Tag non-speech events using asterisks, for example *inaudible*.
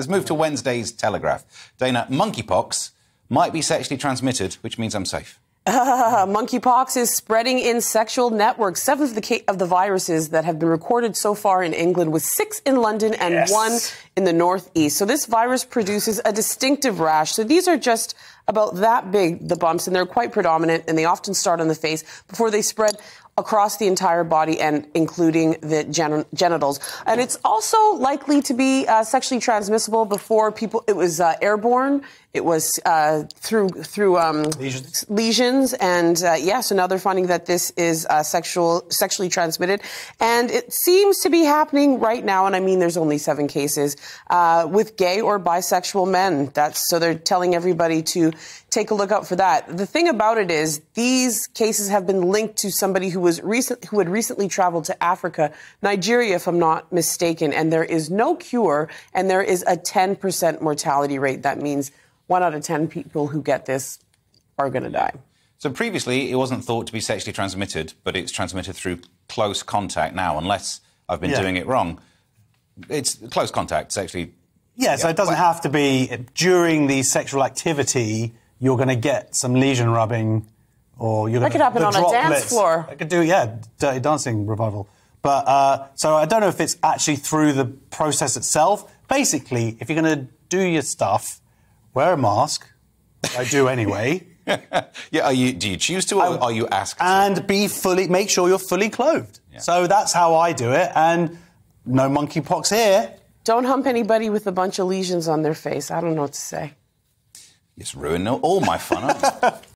Let's move to Wednesday's Telegraph. Dana, monkeypox might be sexually transmitted, which means I'm safe. Uh, *laughs* monkeypox is spreading in sexual networks. Seven of the, ca- of the viruses that have been recorded so far in England, with six in London and Yes. one in the northeast. So this virus produces a distinctive rash. So these are just about that big, the bumps, and they're quite predominant, and they often start on the face before they spread across the entire body and including the gen- genitals. And it's also likely to be uh, sexually transmissible before people, it was uh, airborne. It was uh, through through um, Lesions. lesions, and uh, yeah, so now they're finding that this is uh, sexual sexually transmitted, and it seems to be happening right now. And I mean, there's only seven cases uh, with gay or bisexual men. That's so they're telling everybody to take a look out for that. The thing about it is, these cases have been linked to somebody who was recent who had recently traveled to Africa, Nigeria, if I'm not mistaken, and there is no cure, and there is a 10% mortality rate. That means one out of 10 people who get this are going to die. So previously, it wasn't thought to be sexually transmitted, but it's transmitted through close contact now, unless I've been Yeah. doing it wrong. It's close contact, sexually. Yeah, so it doesn't have to be during the sexual activity. You're going to get some lesion rubbing, or you're going could happen the on a dance floor. I could do yeah, dirty dancing revival. But uh, so I don't know if it's actually through the process itself. Basically, if you're going to do your stuff, wear a mask. I do *laughs* anyway, Yeah, are you, do you choose to, or are you asked to? and be fully. Make sure you're fully clothed. So that's how I do it, and no monkeypox here. Don't hump anybody with a bunch of lesions on their face. I don't know what to say. It's ruining all my fun. aren't you? *laughs*